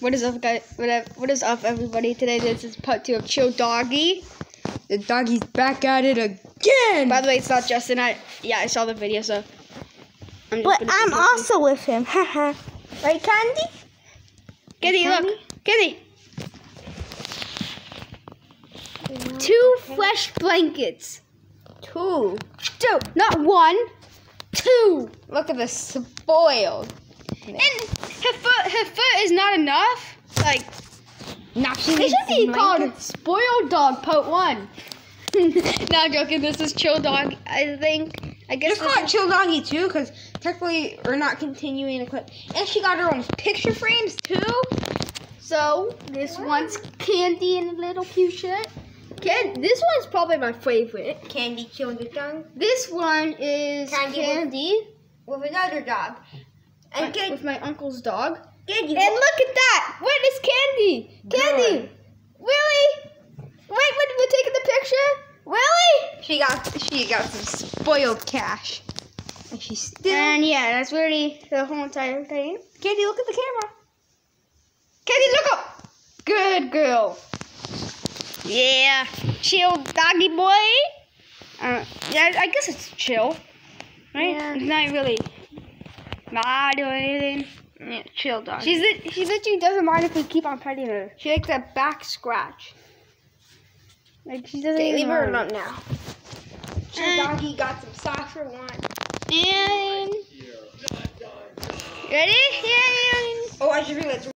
What is up, guys? What what is up, everybody? Today, this is part two of Chill Doggy. The doggy's back at it again. By the way, it's not Justin. I yeah, I saw the video, so. I'm But I'm keep also with him. Haha. right, Candy? Kitty, Candy? look, Kitty. Two fresh blankets. Two. Two, not one. Two. Look at this spoiled. And her foot, her foot is not enough. Like she It should be called. Spoiled Dog Part 1. no, I'm joking. This is Chill Dog, I think. I guess Just call it Chill Doggy too, because technically we're not continuing the clip. And she got her own picture frames too. So, this one's Candy in a little cute shirt. Can this one's probably my favorite. Candy the tongue This one is Candy Candy, with, with another dog. And uh, with my uncle's dog. Candy, And look at that! What is Candy? Candy! Good. Really? Wait, when we're taking the picture? Really? she got she got some spoiled cash. And she's still And yeah, that's really the whole entire thing. Candy, look at the camera. Candy, look up! Good girl. Yeah, chill doggy boy. Uh, yeah, I guess it's chill, right? Yeah. It's not really not doing anything. Yeah, chill dog. She's li- she literally doesn't mind if we keep on petting her. she likes a back scratch. Like she doesn't. Okay, even leave her mind. alone now. Chill doggy eh. got some socks for one. And ready? Yeah. Oh, I just realized